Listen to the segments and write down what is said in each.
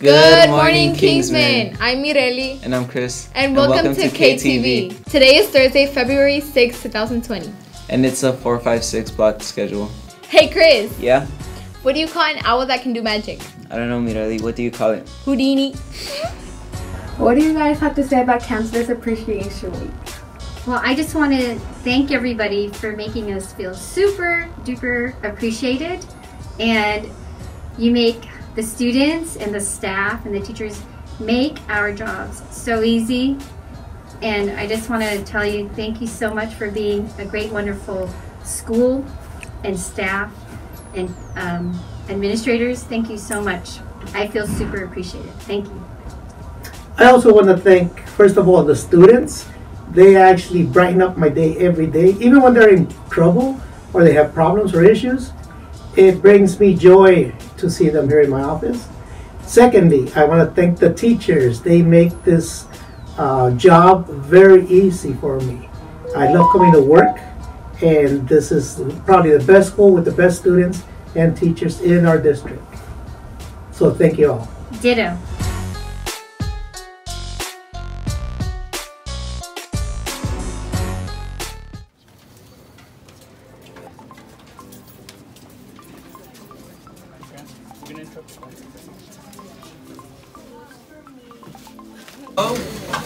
Good, morning, Kingsmen. I'm Mireli. And I'm Chris. And, welcome, to, KTV. Today is Thursday, February 6, 2020. And it's a 456 block schedule. Hey, Chris. Yeah? What do you call an owl that can do magic? I don't know, Mireli. What do you call it? Houdini. What do you guys have to say about Counselor's Appreciation Week? Well, I just want to thank everybody for making us feel super duper appreciated. And you make the students and the staff and the teachers make our jobs so easy. And I just want to tell you thank you so much for being a great, wonderful school and staff and um, administrators. Thank you so much. I feel super appreciated. Thank you. I also want to thank, first of all, the students. They actually brighten up my day every day, even when they're in trouble or they have problems or issues. It brings me joy to see them here in my office. Secondly, I want to thank the teachers. They make this uh, job very easy for me. I love coming to work, and this is probably the best school with the best students and teachers in our district. So thank you all. Ditto. Oh,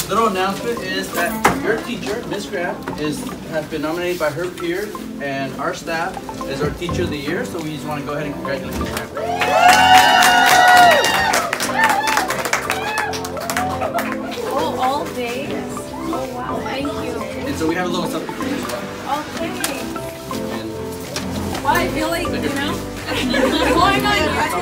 little announcement is that your teacher, Miss Graham, is has been nominated by her peers, and our staff as our Teacher of the Year. So we just want to go ahead and congratulate Miss Graham. Oh, all day? Oh, wow. Thank you. And so we have a little something for you as well. Okay. And Well, I feel like, you know, going on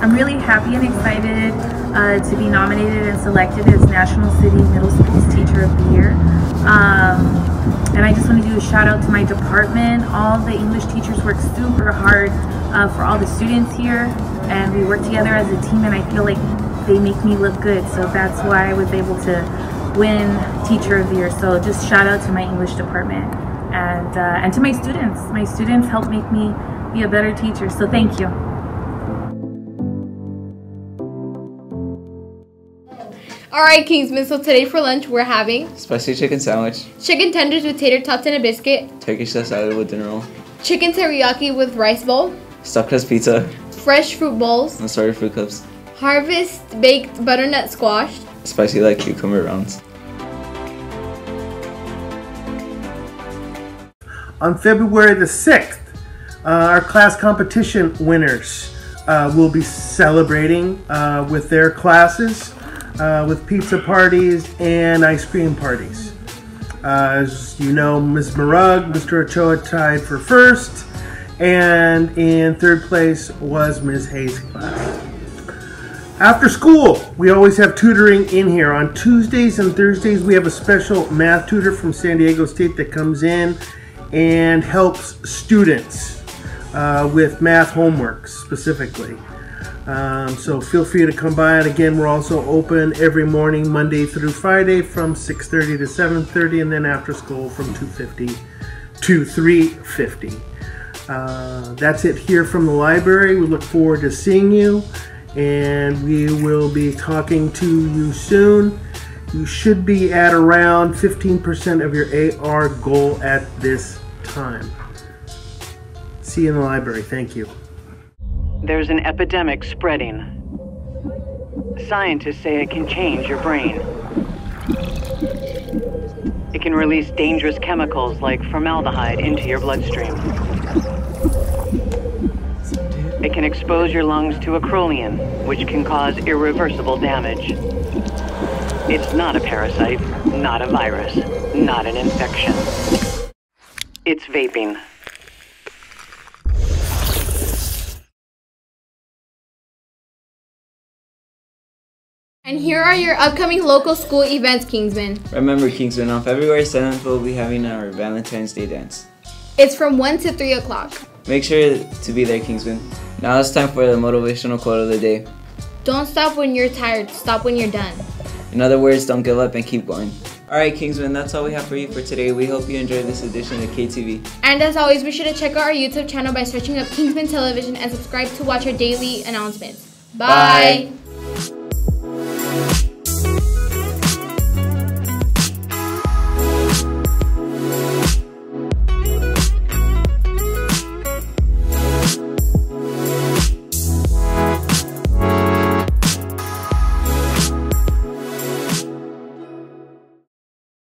I'm really happy and excited uh, to be nominated and selected as National City Middle School's Teacher of the Year. Um, and I just want to do a shout out to my department. All the English teachers work super hard uh, for all the students here, and we work together as a team. And I feel like they make me look good, so that's why I was able to win Teacher of the Year. So just shout out to my English department and uh, and to my students. My students help make me be a better teacher. So thank you. All right, Kingsmen. So today for lunch, we're having Spicy chicken sandwich, chicken tenders with tater tots and a biscuit, Turkish style salad with dinner roll, chicken teriyaki with rice bowl, stuffed crust pizza, fresh fruit bowls, and sorry fruit cups, harvest baked butternut squash, spicy like cucumber rounds. On February the 6th, uh, our class competition winners uh, will be celebrating uh, with their classes uh, with pizza parties and ice cream parties. Uh, as you know, Ms. Marug, Mr. Ochoa tied for first, and in third place was Ms. Hayes' class. After school, we always have tutoring in here. On Tuesdays and Thursdays, we have a special math tutor from San Diego State that comes in and helps students uh, with math homework specifically. Um, so feel free to come by. And again, we're also open every morning, Monday through Friday, from 6:30 to 7:30, and then after school from 2:50 to 3:50. Uh, that's it here from the library. We look forward to seeing you, and we will be talking to you soon. You should be at around 15% of your AR goal at this time. See you in the library. Thank you. There's an epidemic spreading. Scientists say it can change your brain. It can release dangerous chemicals like formaldehyde into your bloodstream. It can expose your lungs to acrolein, which can cause irreversible damage. It's not a parasite, not a virus, not an infection. It's vaping. And here are your upcoming local school events, Kingsmen. Remember, Kingsmen, on February 7th, we'll be having our Valentine's Day dance. It's from 1 to 3 o'clock. Make sure to be there, Kingsmen. Now it's time for the motivational quote of the day. Don't stop when you're tired, stop when you're done. In other words, don't give up and keep going. Alright, Kingsmen, that's all we have for you for today. We hope you enjoyed this edition of KTV. And as always, be sure to check out our YouTube channel by searching up Kingsmen Television and subscribe to watch our daily announcements. Bye. Bye you